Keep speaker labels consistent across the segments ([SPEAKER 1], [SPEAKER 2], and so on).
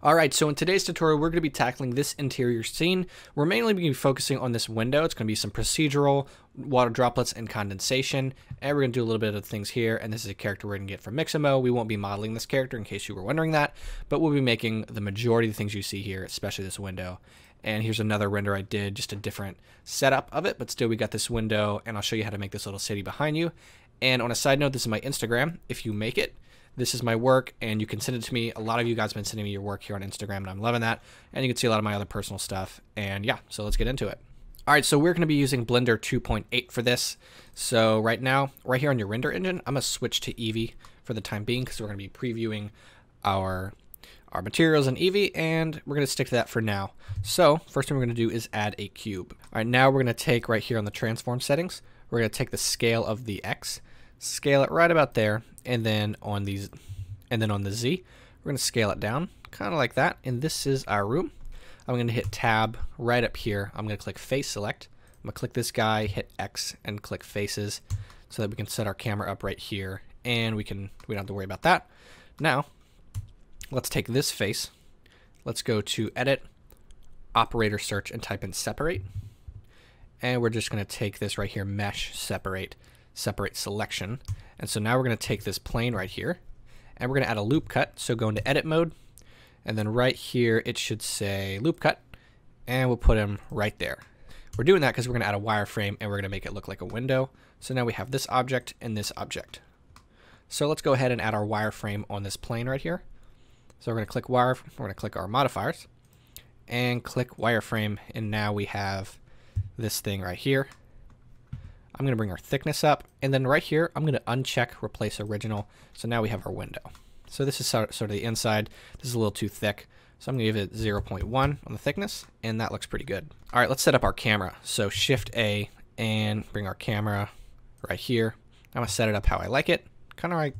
[SPEAKER 1] Alright, so in today's tutorial, we're going to be tackling this interior scene. We're mainly going to be focusing on this window. It's going to be some procedural, water droplets, and condensation. And we're going to do a little bit of things here. And this is a character we're going to get from Mixamo. We won't be modeling this character in case you were wondering that. But we'll be making the majority of the things you see here, especially this window. And here's another render I did, just a different setup of it. But still, we got this window. And I'll show you how to make this little city behind you. And on a side note, this is my Instagram. If you make it, this is my work and you can send it to me. A lot of you guys have been sending me your work here on Instagram and I'm loving that. And you can see a lot of my other personal stuff. And yeah, so let's get into it. All right, so we're going to be using Blender 2.8 for this. So right now, right here on your render engine, I'm going to switch to Eevee for the time being because we're going to be previewing our our materials in Eevee, and we're going to stick to that for now. So first thing we're going to do is add a cube. All right, now we're going to take right here on the transform settings, we're going to take the scale of the X, scale it right about there, and then on these, and then on the Z, we're gonna scale it down, kind of like that. And this is our room. I'm gonna hit Tab right up here. I'm gonna click Face Select. I'm gonna click this guy, hit X, and click Faces, so that we can set our camera up right here, and we can we don't have to worry about that. Now, let's take this face. Let's go to Edit, Operator Search, and type in Separate. And we're just gonna take this right here, Mesh Separate separate selection. And so now we're going to take this plane right here and we're going to add a loop cut. So go into edit mode and then right here it should say loop cut and we'll put him right there. We're doing that because we're going to add a wireframe and we're going to make it look like a window. So now we have this object and this object. So let's go ahead and add our wireframe on this plane right here. So we're going to click wire, we're going to click our modifiers and click wireframe and now we have this thing right here I'm going to bring our thickness up. And then right here, I'm going to uncheck replace original. So now we have our window. So this is sort of the inside. This is a little too thick. So I'm going to give it 0.1 on the thickness, and that looks pretty good. All right, let's set up our camera. So Shift A and bring our camera right here. I'm going to set it up how I like it, kind of right,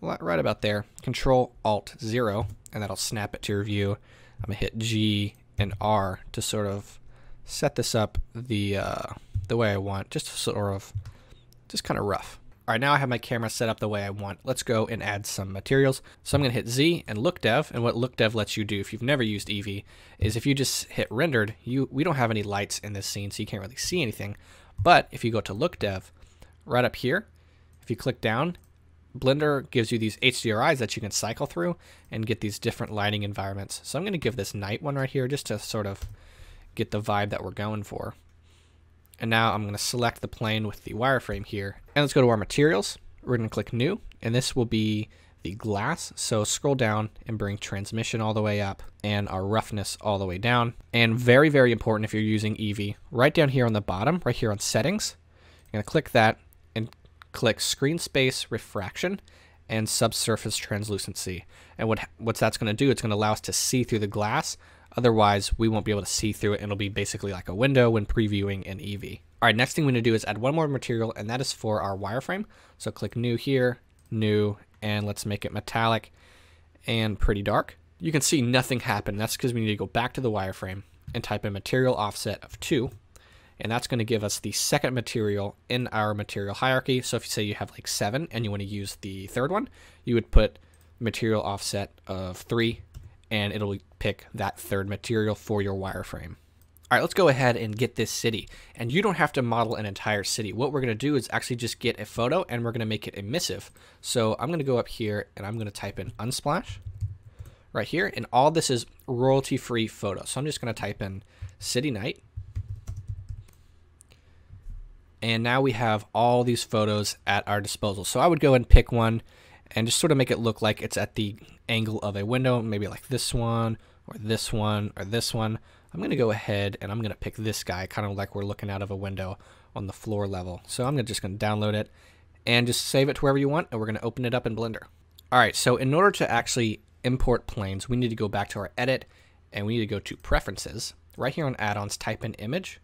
[SPEAKER 1] right about there. Control Alt 0, and that'll snap it to your view. I'm going to hit G and R to sort of set this up the uh, the way I want, just sort of, just kind of rough. All right, now I have my camera set up the way I want. Let's go and add some materials. So I'm gonna hit Z and look dev, and what look dev lets you do if you've never used Eevee is if you just hit rendered, you we don't have any lights in this scene, so you can't really see anything. But if you go to look dev, right up here, if you click down, Blender gives you these HDRIs that you can cycle through and get these different lighting environments. So I'm gonna give this night one right here just to sort of get the vibe that we're going for. And now I'm going to select the plane with the wireframe here. And let's go to our materials. We're going to click new, and this will be the glass. So scroll down and bring transmission all the way up and our roughness all the way down. And very, very important if you're using Eevee, right down here on the bottom, right here on settings, you're going to click that and click screen space refraction and subsurface translucency. And what what's that's going to do, it's going to allow us to see through the glass Otherwise, we won't be able to see through it and it'll be basically like a window when previewing an Eevee. All right, next thing we need to do is add one more material and that is for our wireframe. So click new here, new, and let's make it metallic and pretty dark. You can see nothing happen. That's because we need to go back to the wireframe and type in material offset of two. And that's going to give us the second material in our material hierarchy. So if you say you have like seven and you want to use the third one, you would put material offset of three and it'll pick that third material for your wireframe. All right, let's go ahead and get this city. And you don't have to model an entire city. What we're gonna do is actually just get a photo and we're gonna make it emissive. So I'm gonna go up here and I'm gonna type in Unsplash right here. And all this is royalty-free photo. So I'm just gonna type in city night. And now we have all these photos at our disposal. So I would go and pick one and just sort of make it look like it's at the angle of a window, maybe like this one or this one or this one. I'm going to go ahead and I'm going to pick this guy, kind of like we're looking out of a window on the floor level. So I'm just going to download it and just save it to wherever you want, and we're going to open it up in Blender. All right, so in order to actually import planes, we need to go back to our edit, and we need to go to preferences. Right here on add-ons, type in image,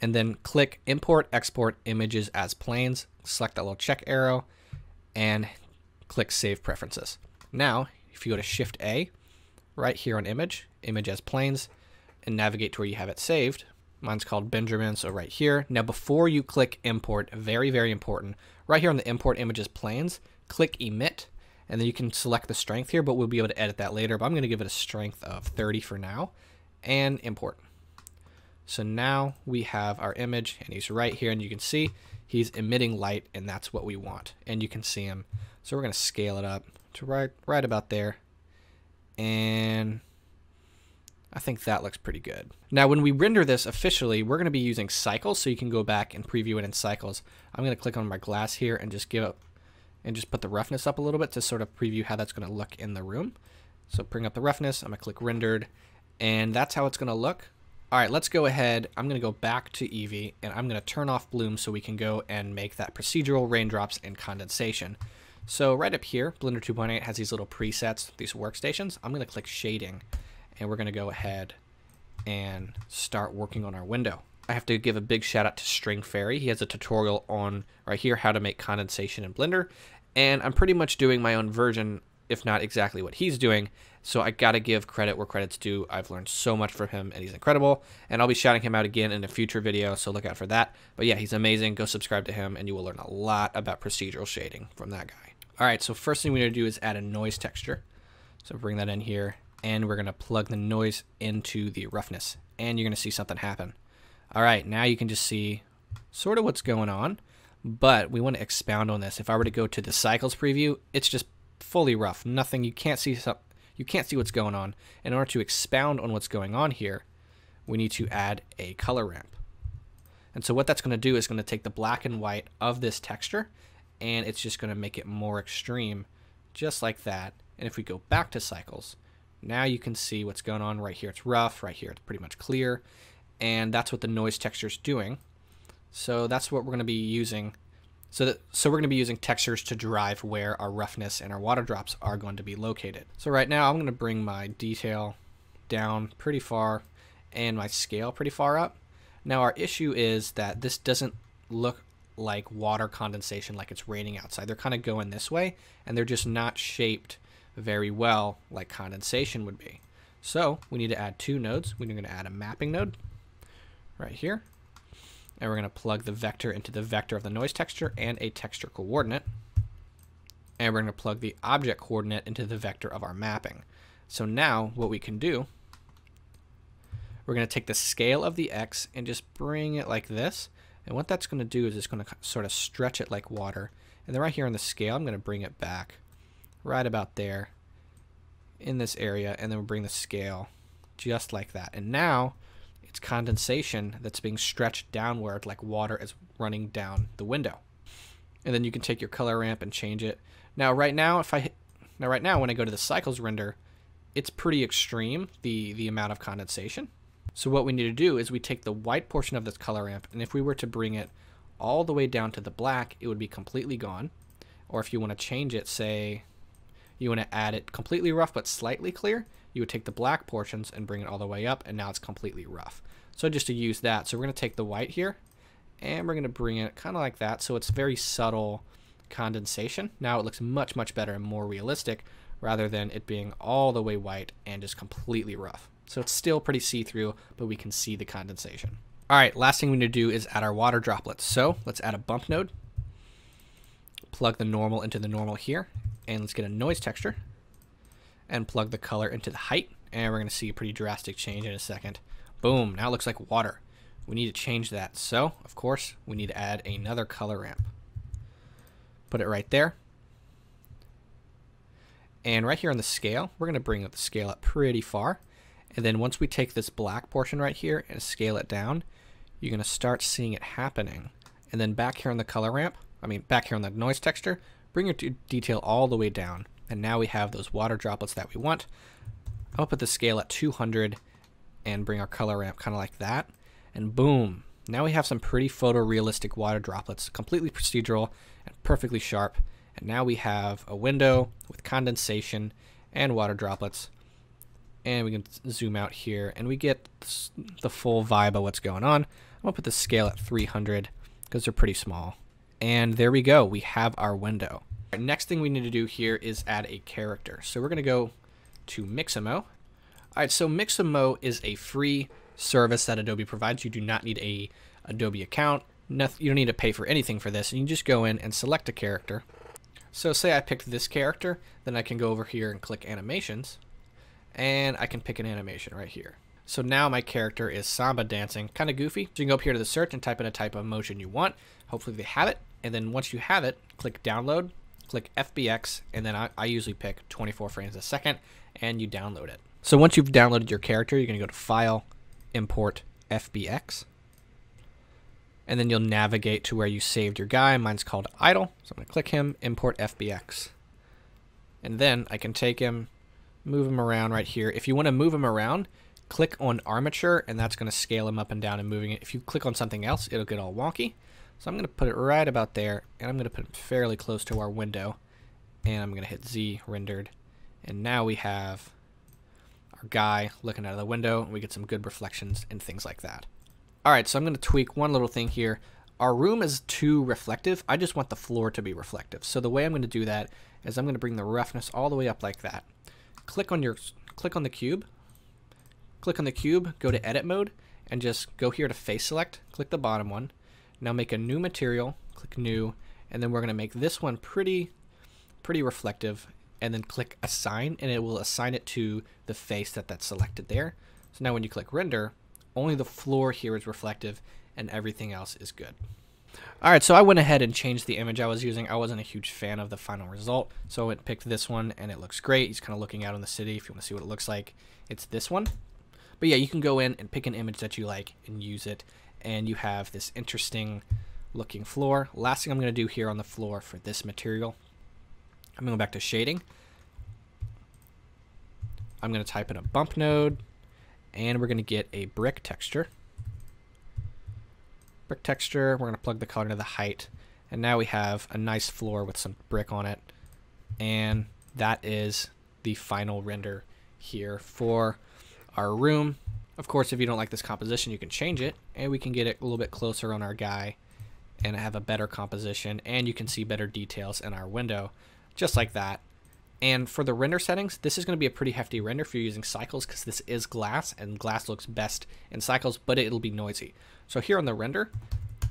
[SPEAKER 1] and then click import export images as planes, select that little check arrow, and click Save Preferences. Now, if you go to Shift A, right here on Image, Image as Planes, and navigate to where you have it saved, mine's called Benjamin, so right here. Now, before you click Import, very, very important, right here on the Import Images Planes, click Emit, And then you can select the strength here, but we'll be able to edit that later. But I'm going to give it a strength of 30 for now and import. So now we have our image and he's right here and you can see he's emitting light and that's what we want. And you can see him. So we're going to scale it up to right, right about there. And I think that looks pretty good. Now, when we render this officially, we're going to be using cycles, so you can go back and preview it in cycles. I'm going to click on my glass here and just give up and just put the roughness up a little bit to sort of preview how that's going to look in the room. So bring up the roughness, I'm going to click rendered, and that's how it's going to look. All right, let's go ahead. I'm going to go back to Eevee, and I'm going to turn off bloom so we can go and make that procedural raindrops and condensation. So right up here, Blender 2.8 has these little presets, these workstations. I'm going to click shading and we're going to go ahead and start working on our window. I have to give a big shout out to String Fairy. He has a tutorial on right here how to make condensation in Blender, and I'm pretty much doing my own version, if not exactly what he's doing. So I got to give credit where credit's due. I've learned so much from him, and he's incredible. And I'll be shouting him out again in a future video, so look out for that. But yeah, he's amazing. Go subscribe to him, and you will learn a lot about procedural shading from that guy. All right, so first thing we're gonna do is add a noise texture. So bring that in here, and we're going to plug the noise into the roughness and you're going to see something happen. All right, now you can just see sort of what's going on, but we want to expound on this. If I were to go to the cycles preview, it's just fully rough. Nothing, you can't see you can't see what's going on. In order to expound on what's going on here, we need to add a color ramp. And so what that's going to do is going to take the black and white of this texture and it's just going to make it more extreme just like that. And if we go back to cycles, now you can see what's going on right here. It's rough, right here it's pretty much clear, and that's what the noise texture is doing. So that's what we're going to be using. So, that, so we're going to be using textures to drive where our roughness and our water drops are going to be located. So right now I'm going to bring my detail down pretty far and my scale pretty far up. Now our issue is that this doesn't look like water condensation like it's raining outside. They're kind of going this way and they're just not shaped very well like condensation would be. So we need to add two nodes. We're going to add a mapping node right here. And we're going to plug the vector into the vector of the noise texture and a texture coordinate. And we're going to plug the object coordinate into the vector of our mapping. So now what we can do, we're going to take the scale of the X and just bring it like this. And what that's going to do is it's going to sort of stretch it like water. And then right here on the scale, I'm going to bring it back right about there in this area and then we'll bring the scale just like that. And now it's condensation that's being stretched downward like water is running down the window. And then you can take your color ramp and change it. Now right now if I hit, now right now when I go to the cycles render, it's pretty extreme the the amount of condensation. So what we need to do is we take the white portion of this color ramp and if we were to bring it all the way down to the black, it would be completely gone. Or if you want to change it, say you want to add it completely rough but slightly clear, you would take the black portions and bring it all the way up, and now it's completely rough. So just to use that, so we're going to take the white here, and we're going to bring it kind of like that, so it's very subtle condensation. Now it looks much, much better and more realistic, rather than it being all the way white and just completely rough. So it's still pretty see-through, but we can see the condensation. All right, last thing we need to do is add our water droplets. So let's add a bump node, plug the normal into the normal here, and let's get a noise texture and plug the color into the height and we're going to see a pretty drastic change in a second. Boom, now it looks like water. We need to change that. So, of course, we need to add another color ramp. Put it right there. And right here on the scale, we're going to bring the scale up pretty far. And then once we take this black portion right here and scale it down, you're going to start seeing it happening. And then back here on the color ramp, I mean back here on the noise texture, bring your detail all the way down. And now we have those water droplets that we want. I'll put the scale at 200 and bring our color ramp kind of like that. And boom, now we have some pretty photorealistic water droplets, completely procedural and perfectly sharp. And now we have a window with condensation and water droplets. And we can zoom out here and we get the full vibe of what's going on. I'm gonna put the scale at 300 because they're pretty small. And there we go, we have our window. Right, next thing we need to do here is add a character. So we're gonna go to Mixamo. All right, so Mixamo is a free service that Adobe provides. You do not need a Adobe account. Nothing, you don't need to pay for anything for this. And you just go in and select a character. So say I picked this character, then I can go over here and click animations, and I can pick an animation right here. So now my character is samba dancing, kind of goofy. So you can go up here to the search and type in a type of motion you want. Hopefully they have it. And then once you have it, click download, click FBX, and then I, I usually pick 24 frames a second, and you download it. So once you've downloaded your character, you're going to go to File, Import, FBX. And then you'll navigate to where you saved your guy. Mine's called Idle. So I'm going to click him, Import FBX. And then I can take him, move them around right here. If you want to move them around, click on armature and that's going to scale them up and down and moving it. If you click on something else, it'll get all wonky. So I'm going to put it right about there and I'm going to put it fairly close to our window and I'm going to hit Z rendered. And now we have our guy looking out of the window and we get some good reflections and things like that. All right, so I'm going to tweak one little thing here. Our room is too reflective. I just want the floor to be reflective. So the way I'm going to do that is I'm going to bring the roughness all the way up like that. Click on your click on the cube click on the cube, go to edit mode, and just go here to face select, click the bottom one. Now make a new material, click new, and then we're going to make this one pretty, pretty reflective, and then click assign, and it will assign it to the face that that's selected there. So now when you click render, only the floor here is reflective, and everything else is good. Alright, so I went ahead and changed the image I was using. I wasn't a huge fan of the final result, so I went picked this one, and it looks great. He's kind of looking out on the city if you want to see what it looks like. It's this one. But yeah, you can go in and pick an image that you like and use it, and you have this interesting looking floor. Last thing I'm going to do here on the floor for this material, I'm going back to shading. I'm going to type in a bump node, and we're going to get a brick texture. Brick texture, we're going to plug the color into the height, and now we have a nice floor with some brick on it, and that is the final render here for our room. Of course, if you don't like this composition, you can change it, and we can get it a little bit closer on our guy and have a better composition, and you can see better details in our window, just like that. And for the render settings, this is going to be a pretty hefty render if you're using cycles because this is glass, and glass looks best in cycles, but it'll be noisy. So here on the render,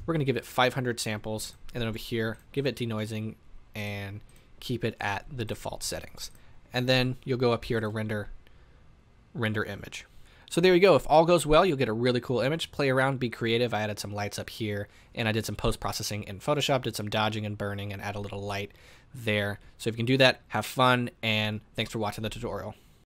[SPEAKER 1] we're going to give it 500 samples, and then over here, give it denoising and keep it at the default settings. And then you'll go up here to render render image. So there you go. If all goes well, you'll get a really cool image. Play around, be creative. I added some lights up here, and I did some post-processing in Photoshop, did some dodging and burning, and add a little light there. So if you can do that, have fun, and thanks for watching the tutorial.